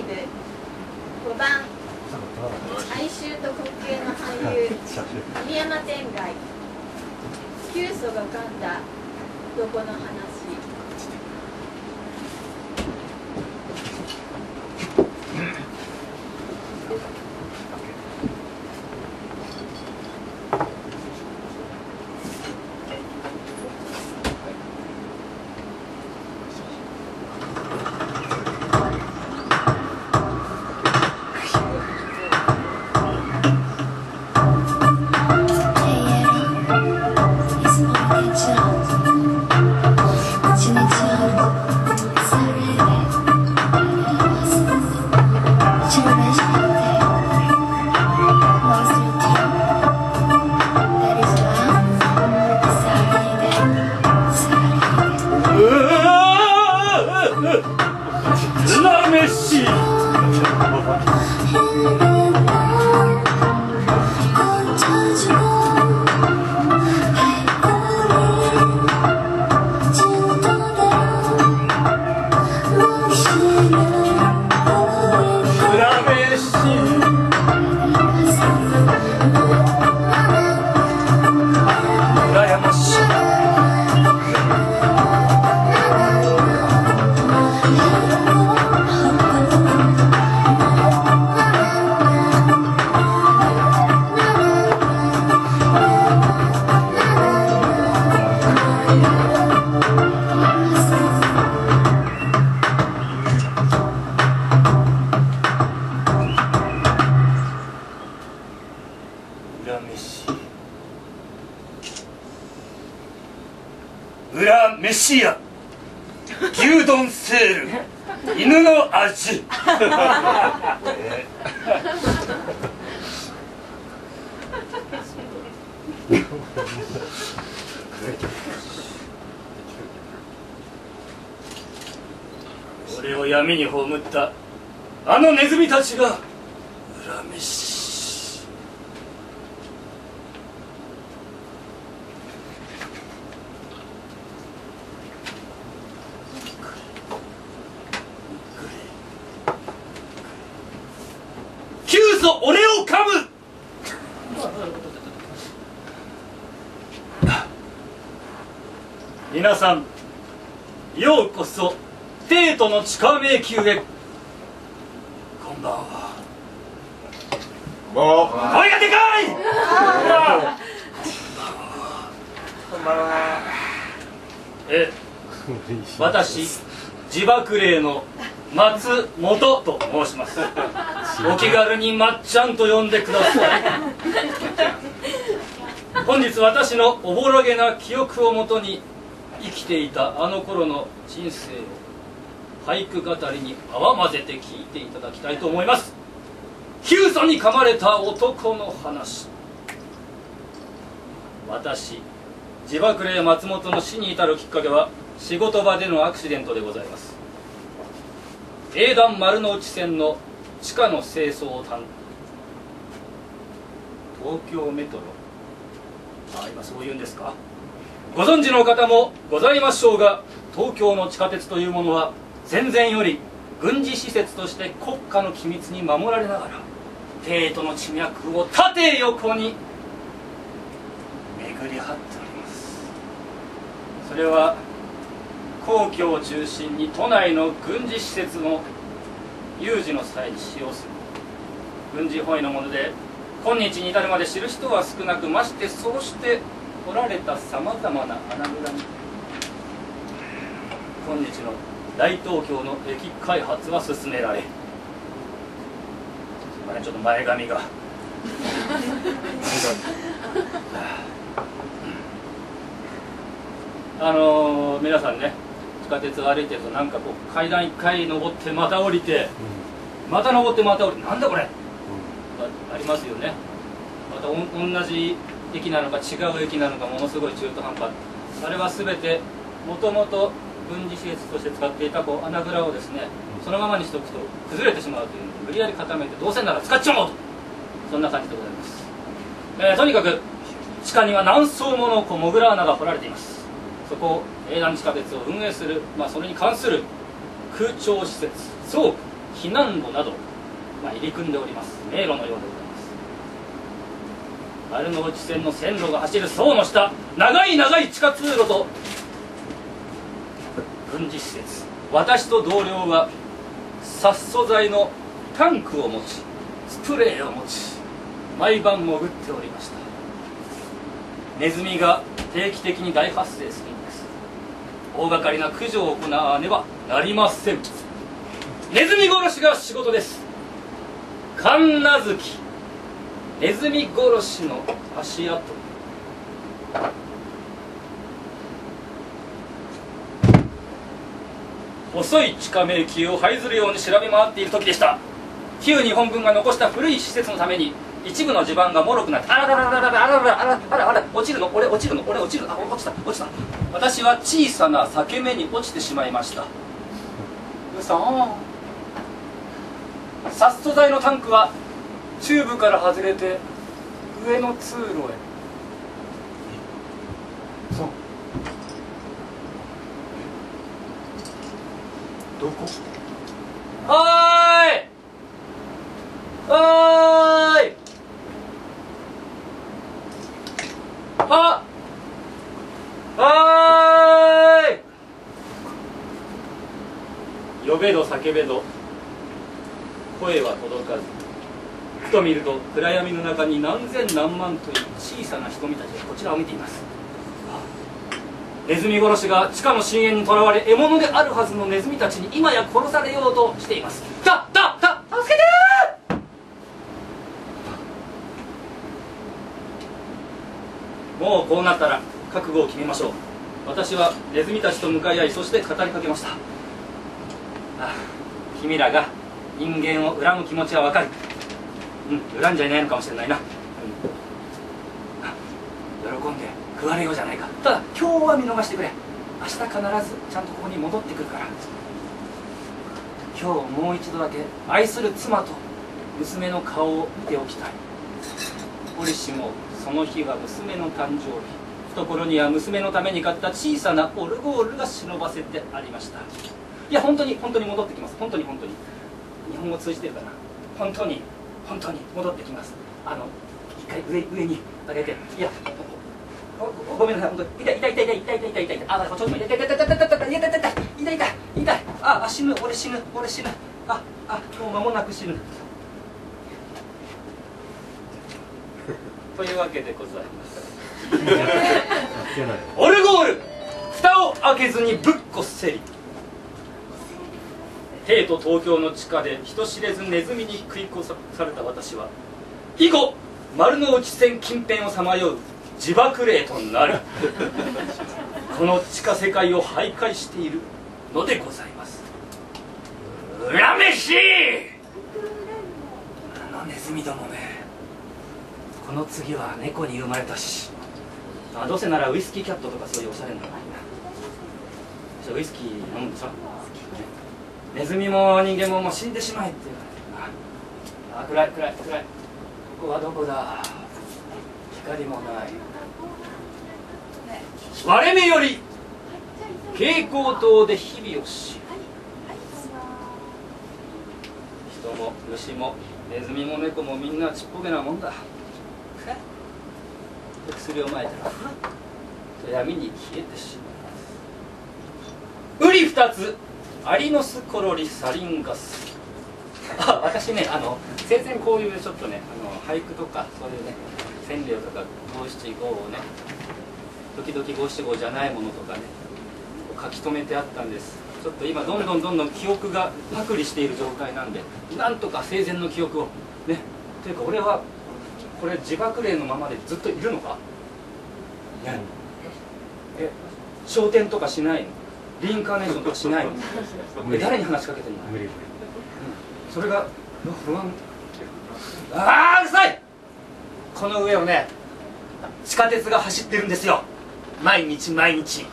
2部5番。哀愁と滑稽の俳優。神山天外急須が噛んだ。男の話飯裏飯屋牛丼セール犬の味。えー、俺を闇に葬ったあのネズミたちが恨めしい急祖俺を噛む皆さんようこそ帝都の地下迷宮へ。こんばんは。もう声がでかい！こんばんは。え私自爆霊の松本と申します。お気軽にまっちゃんと呼んでください。本日私のおぼろげな記憶をもとに生きていたあの頃の人生を俳句語りに泡混ぜて聞いていただきたいと思います。急須に噛まれた男の話。私自爆霊松本の死に至るきっかけは仕事場でのアクシデントでございます。営団丸の内線の地下の清掃を担東京メトロ。あ今そう言うんですか？ご存知の方もございましょうが東京の地下鉄というものは戦前より軍事施設として国家の機密に守られながら帝都の地脈を縦横に巡り張っております。それは皇居を中心に都内の軍事施設の有事の際に使用する。軍事本位のもので今日に至るまで知る人は少なくましてそうして掘られたさまざまな穴蔵に今日の大東京の駅開発は進められちょっと前髪が。あのー皆さんね地下鉄を歩いてるとなんかこう階段1回登ってまた降りて、また登ってまた降りてなんだこれ、あありますよね。また同じ駅なのか違う駅なのかものすごい中途半端。あれは全てもともと軍事施設として使っていたこう穴蔵をですねそのままにしておくと崩れてしまうというので無理やり固めてどうせなら使っちゃおうと。そんな感じでございます、えーとにかく地下には何層ものこうモグラ穴が掘られています。そこを営団地下鉄を運営する、まあ、それに関する空調施設倉庫避難路など、まあ、入り組んでおります。迷路のようでございます丸の内線の線路が走る層の下長い長い地下通路と軍事施設。私と同僚は殺素材のタンクを持ちスプレーを持ち毎晩潜っておりました。ネズミが定期的に大発生するんです。大掛かりな駆除を行わねばなりません。ネズミ殺しが仕事です。神奈月。ネズミ殺しの足跡。細い地下迷宮を這いずるように調べ回っている時でした。旧日本軍が残した古い施設のために一部の地盤が脆くなってあららららららららららららら落ちるの俺落ちるの俺落ちるのあ落ちた落ちた私は小さな裂け目に落ちてしまいましたうそ殺素材のタンクはチューブから外れて上の通路へ。そう。どこ？おーい！おーい！あ！おーい！呼べど叫べど。声は届かずふと見ると暗闇の中に何千何万という小さな瞳たちがこちらを見ています。ネズミ殺しが地下の深淵にとらわれ獲物であるはずのネズミたちに今や殺されようとしています。たたた助けてもうこうなったら覚悟を決めましょう。私はネズミたちと向かい合いそして語りかけました。ああ君らが人間を恨む気持ちはわかる。うん恨んじゃいないのかもしれないな、うん、喜んで食われようじゃないか。ただ今日は見逃してくれ。明日必ずちゃんとここに戻ってくるから。今日もう一度だけ愛する妻と娘の顔を見ておきたい。折しもその日は娘の誕生日。懐には娘のために買った小さなオルゴールが忍ばせてありました。いや本当に本当に戻ってきます。本当に本当に。日本語通じてるかな。本当に。本当に戻ってきます。あの一回上上に上げていやごめんなさい本当痛い痛い痛い痛い痛い痛い痛い痛い痛い。あちょっと痛い痛い痛い痛い痛い痛い痛い痛い痛い痛い痛い痛い痛いああ死ぬ俺死ぬ俺死ぬああ今日間もなく死ぬというわけでございますオルゴール蓋を開けずにぶっこせり帝都東京の地下で人知れずネズミに食い殺された私は以後丸の内線近辺をさまよう自爆霊となる。この地下世界を徘徊しているのでございます。恨めしい！あのネズミどもねこの次は猫に生まれたしあどうせならウイスキーキャットとかそういうおしゃれなのじゃウイスキー飲むんでしょネズミも人間ももう死んでしまえっていうあ暗い暗い暗い。ここはどこだ？光もない。割れ目より蛍光灯で日々をし人も虫もネズミも猫もみんなちっぽけなもんだ。薬をまいたらと闇に消えてしまうウリ二つ。アリノスコロリサリンガス。あ私ねあの先生にこういうちょっとねあの俳句とかそういうね川柳とか五七五をね時々五七五じゃないものとかね書き留めてあったんです。ちょっと今どんどんどんどん記憶が剥離している状態なんでなんとか生前の記憶をねというか俺はこれ自爆霊のままでずっといるのか？ねえ昇天とかしないの？リインカーネーションとかしないの？え誰に話しかけてんの？無理無理。それが不安？ああうるさい！この上をね地下鉄が走ってるんですよ。毎日毎日